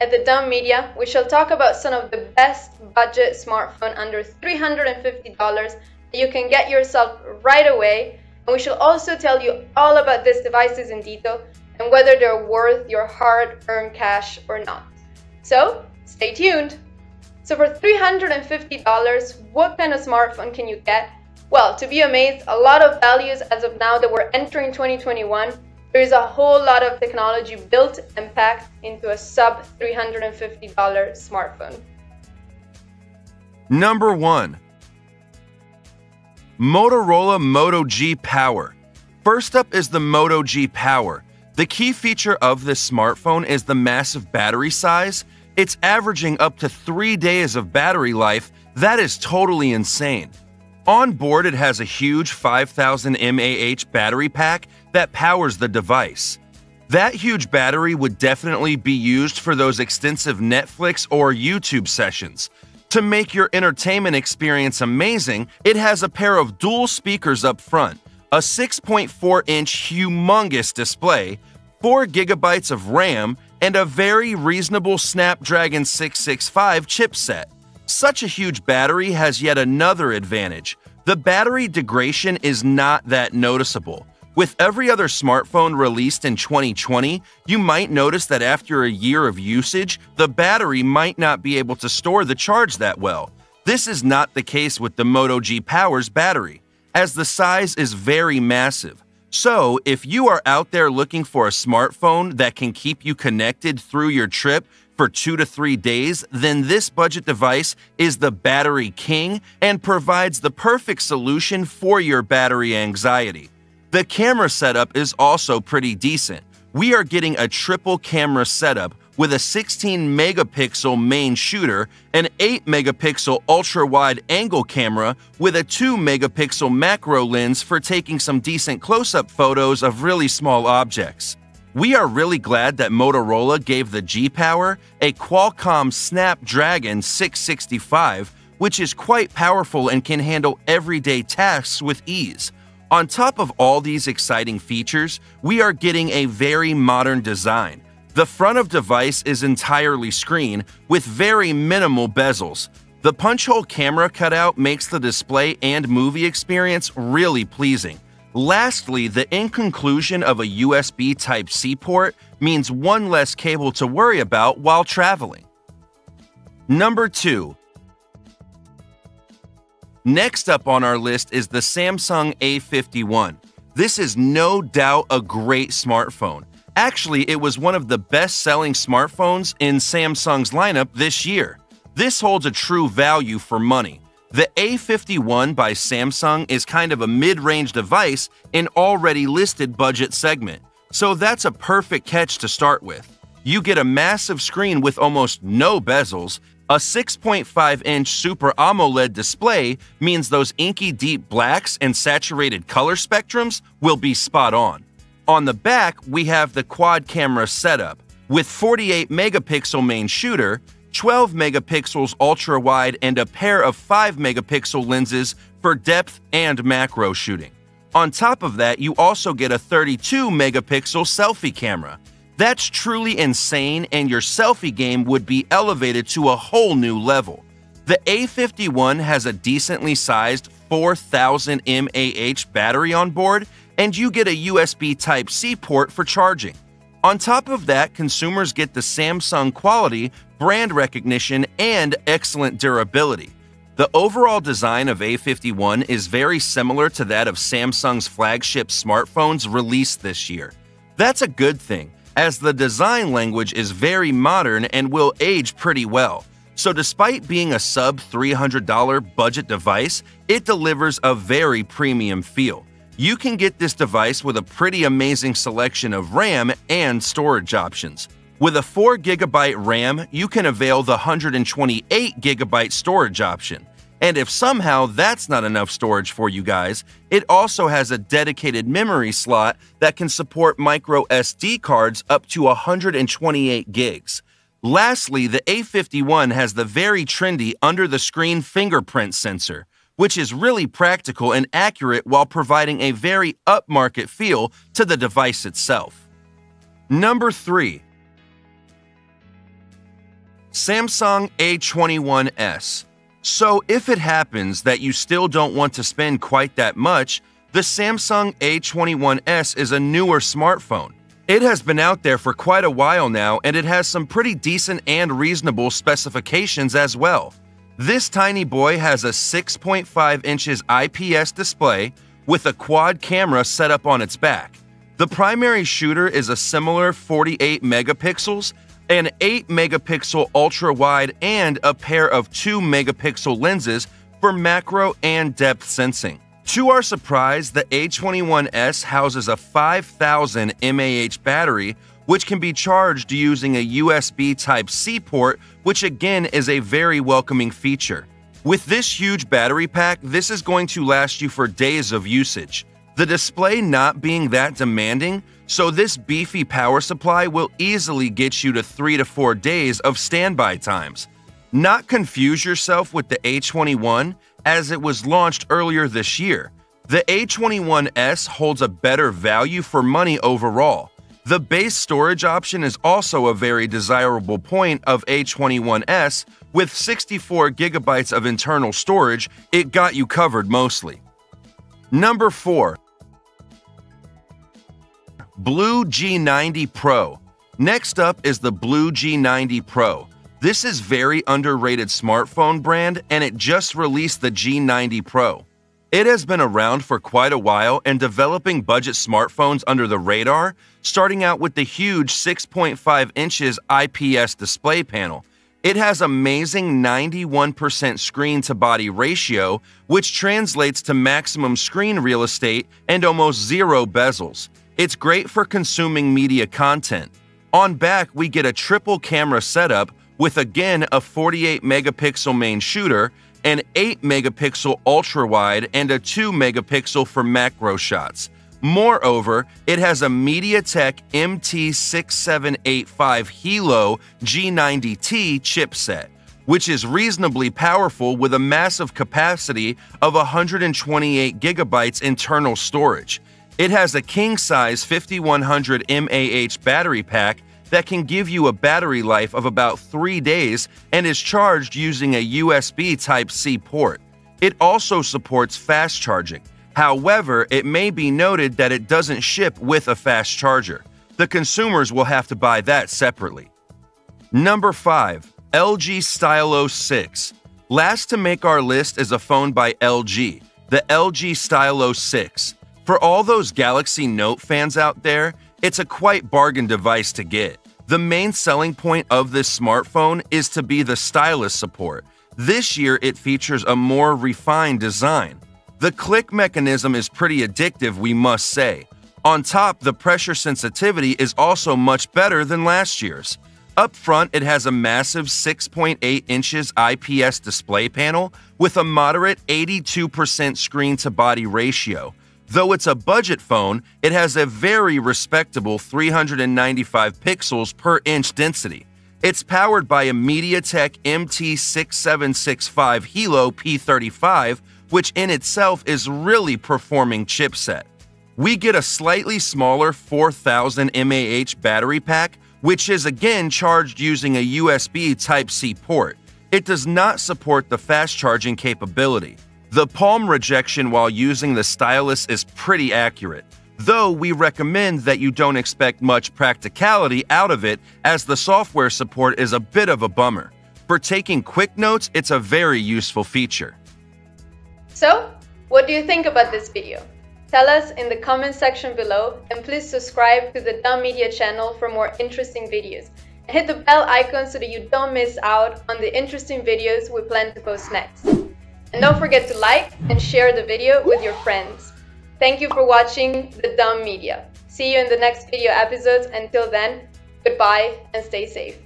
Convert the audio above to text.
at the Dumb Media, we shall talk about some of the best budget smartphone under $350 that you can get yourself right away. And we shall also tell you all about these devices in detail and whether they're worth your hard earned cash or not. So, stay tuned! So, for $350, what kind of smartphone can you get? Well, to be amazed, a lot of values as of now that we're entering 2021 there is a whole lot of technology built and packed into a sub $350 smartphone. Number 1 Motorola Moto G Power. First up is the Moto G Power. The key feature of this smartphone is the massive battery size. It's averaging up to three days of battery life. That is totally insane. On board, it has a huge 5000 mAh battery pack that powers the device. That huge battery would definitely be used for those extensive Netflix or YouTube sessions. To make your entertainment experience amazing, it has a pair of dual speakers up front, a 6.4 inch humongous display, 4 gigabytes of RAM, and a very reasonable Snapdragon 665 chipset. Such a huge battery has yet another advantage. The battery degradation is not that noticeable. With every other smartphone released in 2020, you might notice that after a year of usage, the battery might not be able to store the charge that well. This is not the case with the Moto G Power's battery, as the size is very massive. So, if you are out there looking for a smartphone that can keep you connected through your trip for two to three days, then this budget device is the battery king and provides the perfect solution for your battery anxiety. The camera setup is also pretty decent. We are getting a triple camera setup with a 16 megapixel main shooter, an 8 megapixel ultra wide angle camera with a 2 megapixel macro lens for taking some decent close up photos of really small objects. We are really glad that Motorola gave the G Power a Qualcomm Snapdragon 665, which is quite powerful and can handle everyday tasks with ease. On top of all these exciting features, we are getting a very modern design. The front of device is entirely screen with very minimal bezels. The punch hole camera cutout makes the display and movie experience really pleasing. Lastly, the inclusion of a USB Type C port means one less cable to worry about while traveling. Number 2. Next up on our list is the Samsung A51. This is no doubt a great smartphone. Actually, it was one of the best selling smartphones in Samsung's lineup this year. This holds a true value for money. The A51 by Samsung is kind of a mid range device in already listed budget segment, so that's a perfect catch to start with. You get a massive screen with almost no bezels. A 6.5 inch Super AMOLED display means those inky deep blacks and saturated color spectrums will be spot on. On the back, we have the quad camera setup with 48 megapixel main shooter, 12 megapixels ultra wide, and a pair of 5 megapixel lenses for depth and macro shooting. On top of that, you also get a 32 megapixel selfie camera. That's truly insane, and your selfie game would be elevated to a whole new level. The A51 has a decently sized 4000 mAh battery on board, and you get a USB Type C port for charging. On top of that, consumers get the Samsung quality brand recognition, and excellent durability. The overall design of A51 is very similar to that of Samsung's flagship smartphones released this year. That's a good thing, as the design language is very modern and will age pretty well. So, despite being a sub $300 budget device, it delivers a very premium feel. You can get this device with a pretty amazing selection of RAM and storage options. With a 4GB RAM, you can avail the 128GB storage option. And if somehow that's not enough storage for you guys, it also has a dedicated memory slot that can support micro SD cards up to 128 gigs. Lastly, the A51 has the very trendy under the screen fingerprint sensor, which is really practical and accurate while providing a very upmarket feel to the device itself. Number 3 Samsung A21s. So, if it happens that you still don't want to spend quite that much, the Samsung A21s is a newer smartphone. It has been out there for quite a while now and it has some pretty decent and reasonable specifications as well. This tiny boy has a 6.5 inches IPS display with a quad camera set up on its back. The primary shooter is a similar 48 megapixels, an 8 megapixel ultra wide, and a pair of 2 megapixel lenses for macro and depth sensing. To our surprise, the A21S houses a 5000 mAh battery, which can be charged using a USB Type C port, which again is a very welcoming feature. With this huge battery pack, this is going to last you for days of usage. The display not being that demanding, so this beefy power supply will easily get you to 3 to 4 days of standby times. Not confuse yourself with the A21 as it was launched earlier this year. The A21S holds a better value for money overall. The base storage option is also a very desirable point of A21S. With 64 gigabytes of internal storage, it got you covered mostly. Number 4. BLU G90 Pro. Next up is the BLU G90 Pro. This is very underrated smartphone brand and it just released the G90 Pro. It has been around for quite a while and developing budget smartphones under the radar, starting out with the huge 6.5 inches IPS display panel. It has amazing 91% screen to body ratio, which translates to maximum screen real estate and almost zero bezels. It's great for consuming media content. On back, we get a triple camera setup with again a 48 megapixel main shooter, an 8 megapixel ultra wide, and a 2 megapixel for macro shots. Moreover, it has a MediaTek MT6785 Helio G90T chipset, which is reasonably powerful with a massive capacity of 128 gigabytes internal storage. It has a king size 5100 mAh battery pack that can give you a battery life of about three days and is charged using a USB Type C port. It also supports fast charging. However, it may be noted that it doesn't ship with a fast charger. The consumers will have to buy that separately. Number 5. LG Stylo 6. Last to make our list is a phone by LG, the LG Stylo 6. For all those Galaxy Note fans out there, it's a quite bargain device to get. The main selling point of this smartphone is to be the stylus support. This year, it features a more refined design. The click mechanism is pretty addictive, we must say. On top, the pressure sensitivity is also much better than last year's. Up front, it has a massive 6.8 inches IPS display panel with a moderate 82% screen to body ratio. Though it's a budget phone, it has a very respectable 395 pixels per inch density. It's powered by a MediaTek MT6765 Helio P35, which in itself is really performing chipset. We get a slightly smaller 4000 mAh battery pack, which is again charged using a USB Type C port. It does not support the fast charging capability. The palm rejection while using the stylus is pretty accurate, though we recommend that you don't expect much practicality out of it as the software support is a bit of a bummer. For taking quick notes, it's a very useful feature. So, what do you think about this video? Tell us in the comment section below and please subscribe to the Dumb Media channel for more interesting videos. Hit the bell icon so that you don't miss out on the interesting videos we plan to post next. And don't forget to like and share the video with your friends. Thank you for watching The Dumb Media. See you in the next video episodes. Until then, goodbye and stay safe.